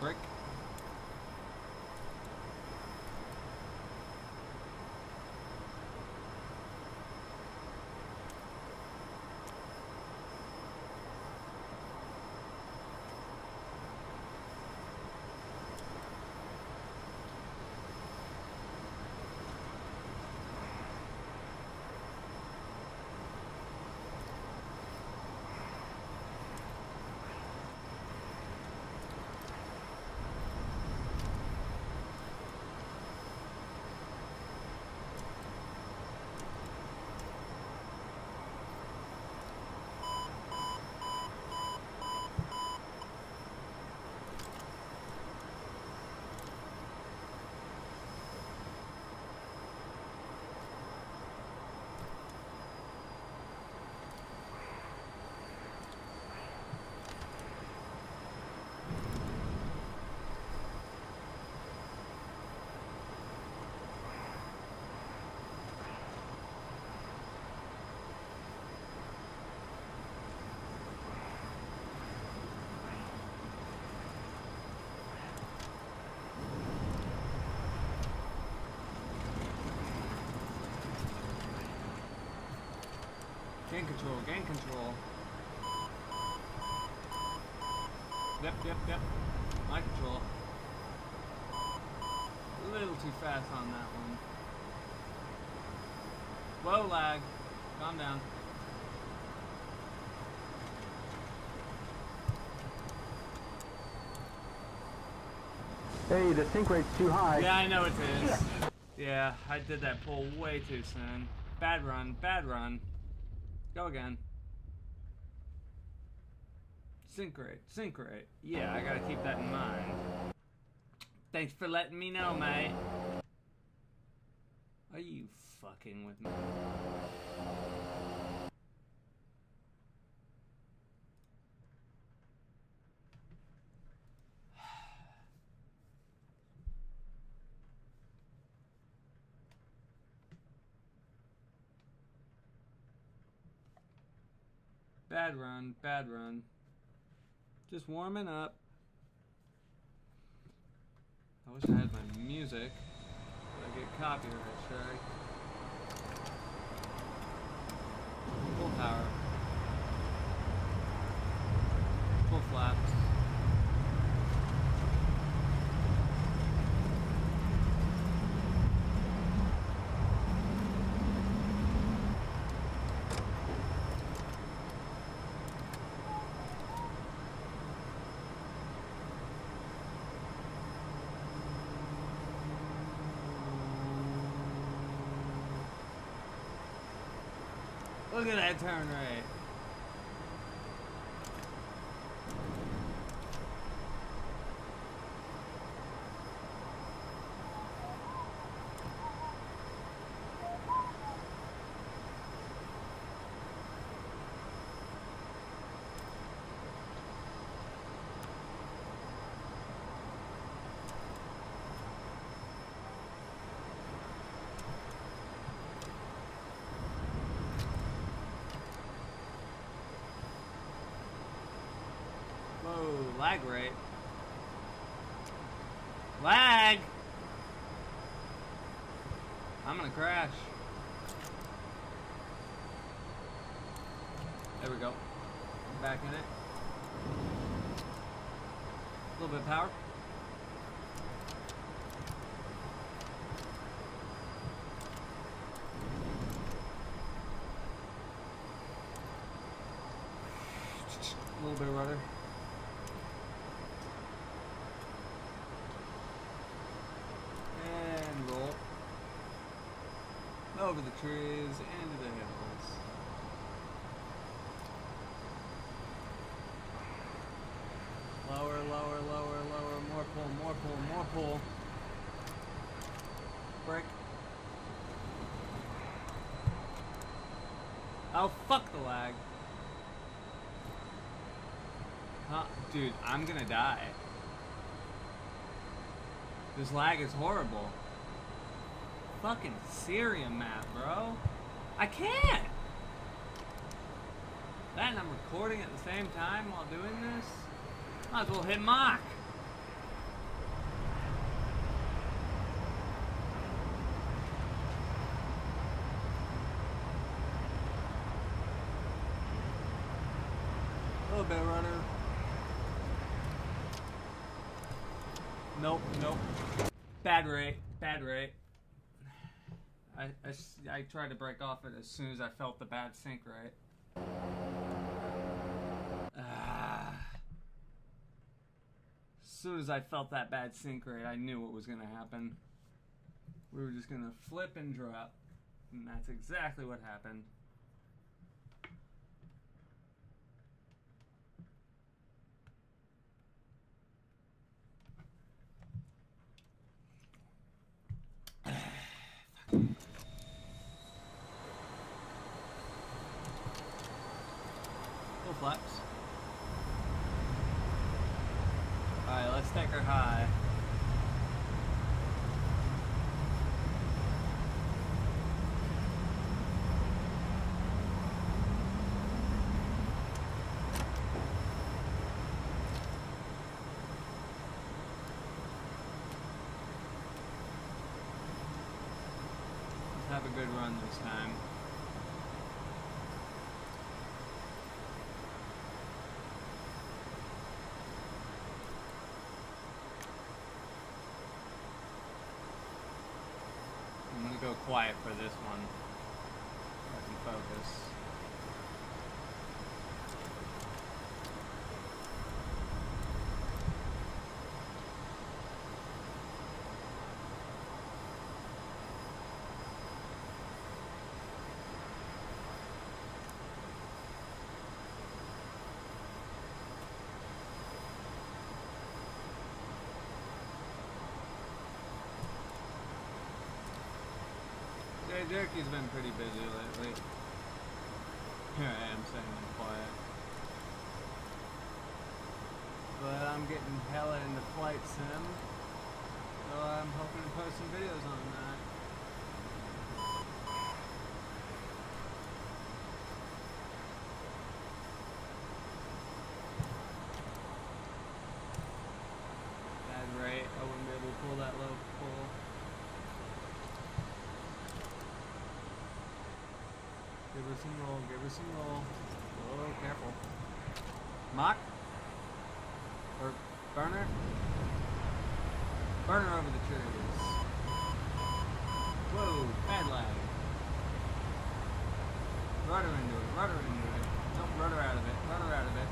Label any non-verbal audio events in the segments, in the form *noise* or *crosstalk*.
Brick. Gain control, gain control. Yep, yep, yep. My control. A little too fast on that one. Whoa, lag. Calm down. Hey, the sink rate's too high. Yeah, I know it is. Yeah, I did that pull way too soon. Bad run, bad run. Go again. Sink rate, sink rate. Yeah, I gotta keep that in mind. Thanks for letting me know, mate. Are you fucking with me? Bad run, bad run. Just warming up. I wish I had my music, I get copyright strike. Full power. Full flaps. Look at that turn rate. Rate. Lag! I'm gonna crash. There we go. Back in it. A little bit of power. A little bit of rudder. And roll. Over the trees, into the hills. Lower, lower, lower, lower, more pull, more pull, more pull. Break. Oh, fuck the lag. Huh, dude, I'm gonna die. This lag is horrible. Fucking Syria map, bro. I can't! That and I'm recording at the same time while doing this? Might as well hit. A little bit of rudder. Nope, nope. Bad rate, bad rate. I, I, I tried to break off it as soon as I felt the bad sink, rate. Ah. As soon as I felt that bad sink rate, I knew what was going to happen. We were just going to flip and drop. And that's exactly what happened. *sighs* Full flaps. Alright, let's take her high. Have a good run this time. I'm gonna go quiet for this one. I can focus. Jerky's been pretty busy lately. Here I am saying I'm quiet. But I'm getting hella into Flight Sim. So I'm hoping to post some videos on that. Bad rate. I wouldn't be able to pull that low pull. Give her some roll. Oh, careful. Mock? Or burner? Burner over the trees. Whoa, bad lag. Rudder into it, rudder into it. Don't rudder out of it, rudder out of it.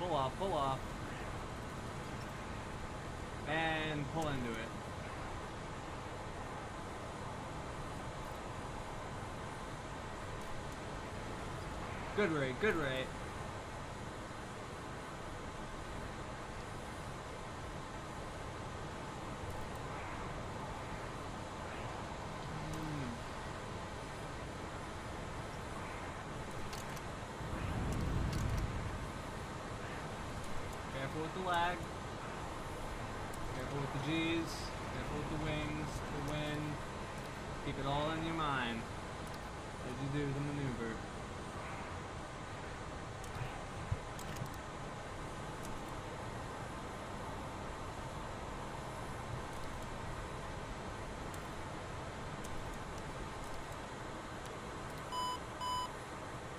Pull off, pull off. And pull into it. Good rate, good rate. Mm. Careful with the lag. Careful with the G's. Careful with the wings, the wind. Keep it all in your mind as you do the maneuver.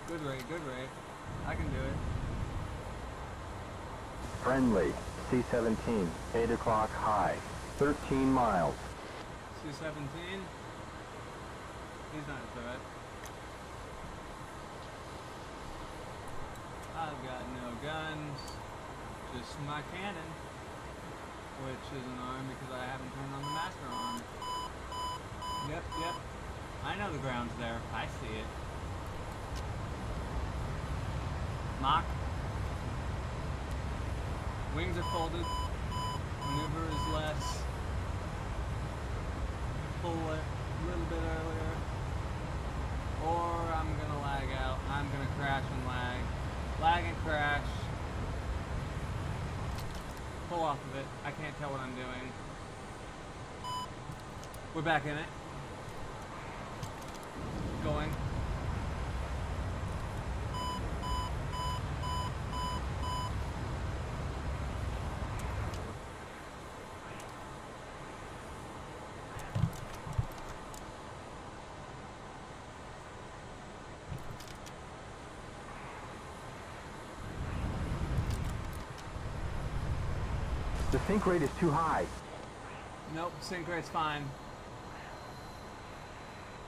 Good rate, good rate. I can do it. Friendly. C-17. 8 o'clock high. 13 miles. C-17. He's not a threat. I've got no guns. Just my cannon. Which is an arm because I haven't turned on the master arm. Yep, yep. I know the ground's there. I see it. Mock. Wings are folded. Maneuver is less. Pull it a little bit earlier. Or I'm gonna lag out. I'm gonna crash and lag. Lag and crash. Pull off of it. I can't tell what I'm doing. We're back in it. Going. The sink rate is too high. Nope, sink rate's fine.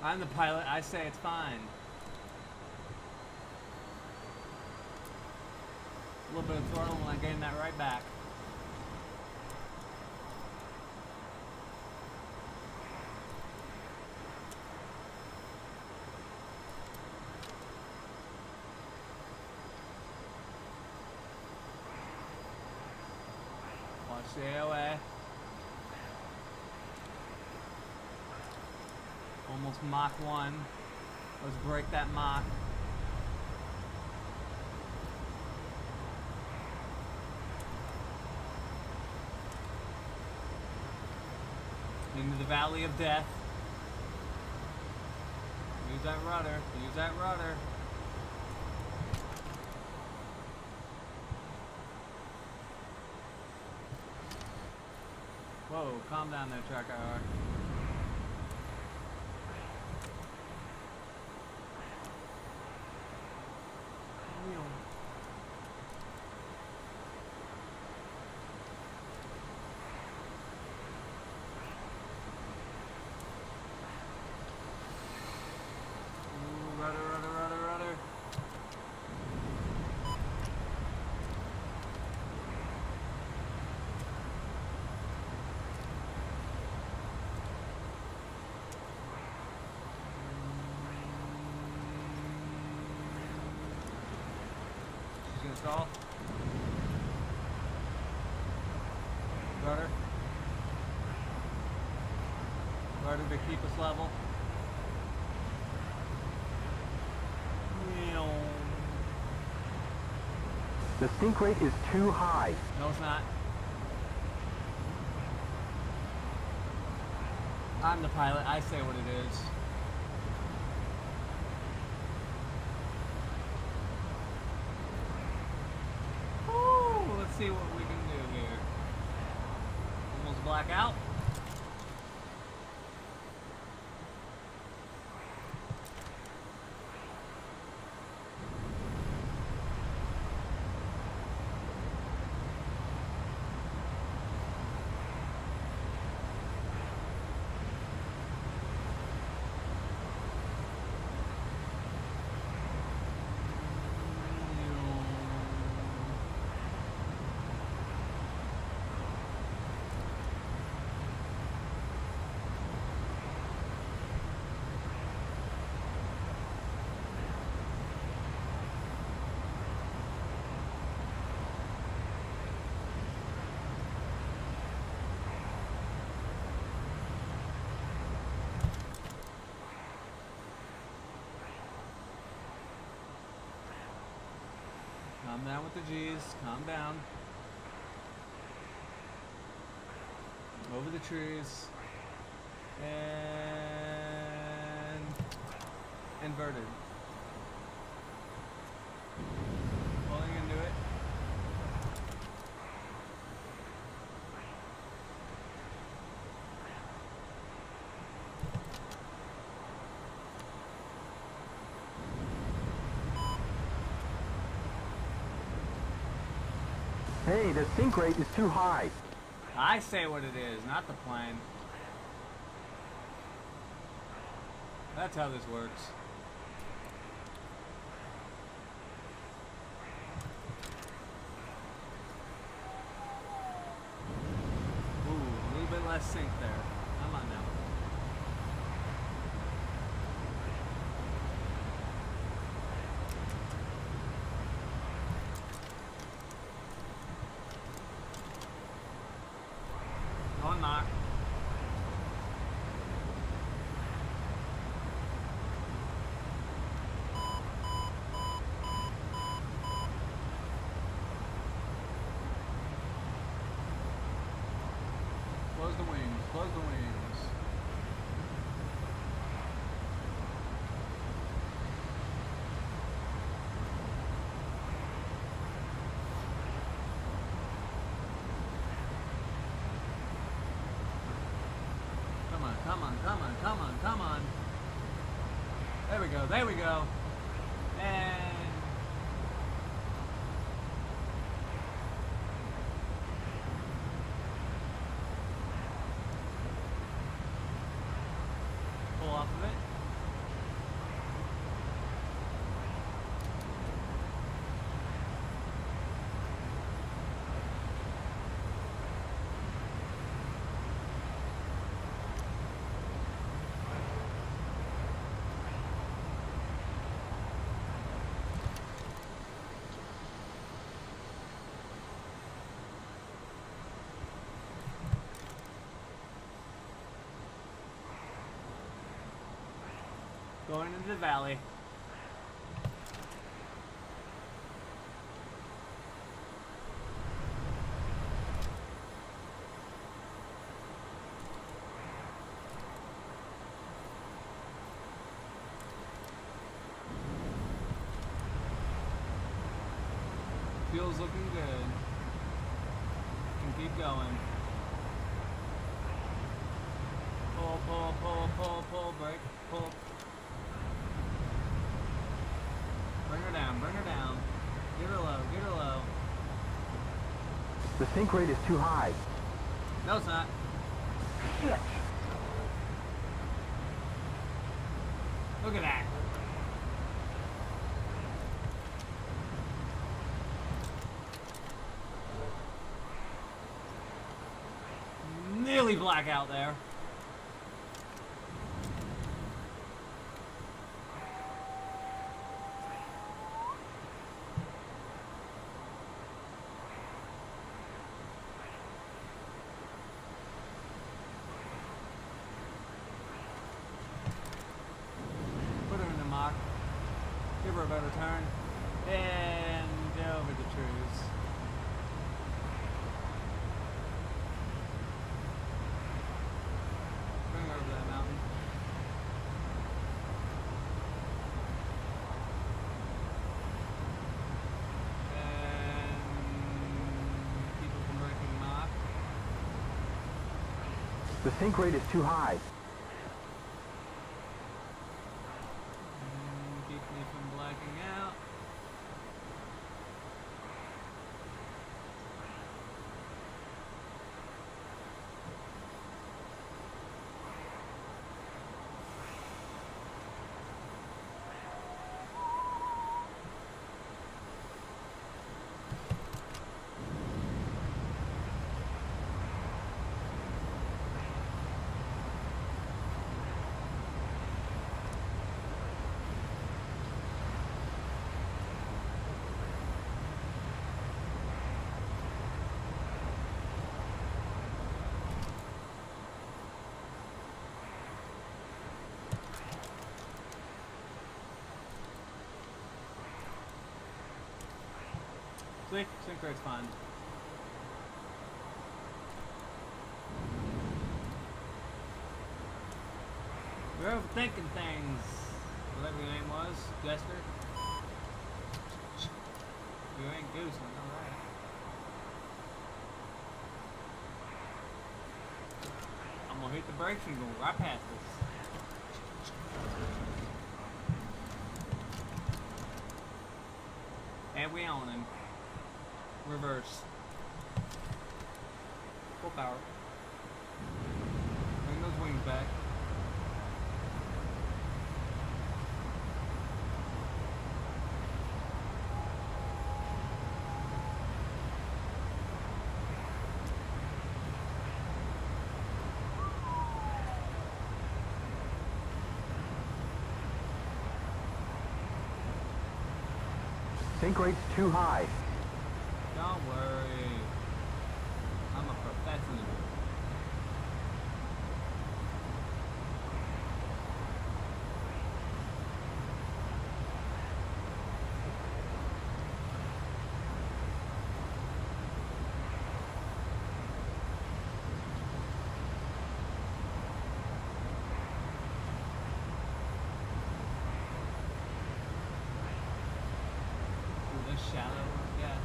I'm the pilot, I say it's fine. A little bit of throttle and I gain that right back. The Almost Mach 1. Let's break that Mach. Into the Valley of Death. Use that rudder. Use that rudder. Whoa, calm down there. Ooh, Rudder, rudder, rudder, rudder. She's gonna stall. Rudder. Rudder to keep us level. The sink rate is too high. No, it's not. I'm the pilot. I say what it is. Woo, let's see what we can do here. Almost black out. Calm down with the G's. Calm down. Over the trees. And inverted. Pulling into it. Hey, the sink rate is too high. I say what it is, not the plane. That's how this works. Ooh, a little bit less sink there. Come on now. Go on, Mark. Close Come on, come on, come on, come on, come on. There we go, there we go. And pull off of it. Going into the valley. Fuel's looking good. Can keep going. Pull, pull, pull, pull, pull, brake, pull. Bring her down, bring her down. Get her low, get her low. The sink rate is too high. No, it's not. Look at that. Nearly black out there. Put her in the mock. Give her a better turn. And over the trees. Bring her over that mountain. And people from breaking Mach. The sink rate is too high. Mm, Keep me from blacking out. See? We're overthinking things. Whatever your name was, Jester. You ain't goosing, alright. I'm gonna hit the brakes and go right past this. And we on him. Reverse. Full power. Bring those wings back. Sink rate's too high. Don't worry. I'm a professional. Ooh, the shallow, yeah.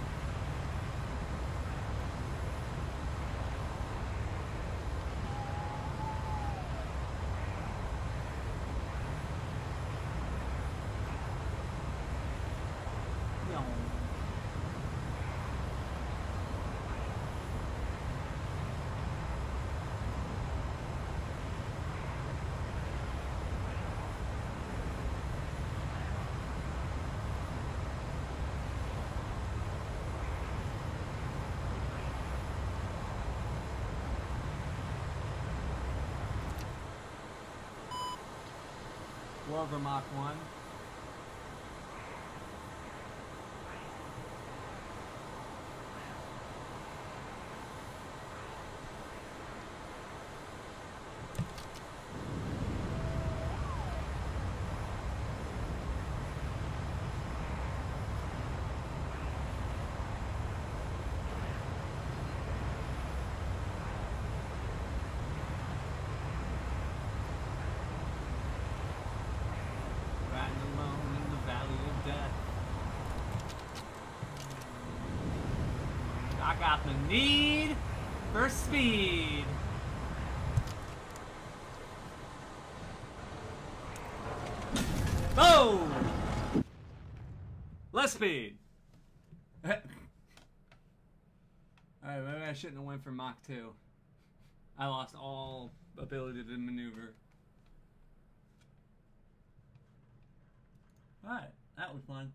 No. We're over Mach 1. Riding alone in the valley of death. I got the need for speed. Boom! Less speed. *laughs* Alright, maybe I shouldn't have went for Mach 2. I lost all ability to maneuver. Alright, that was fun.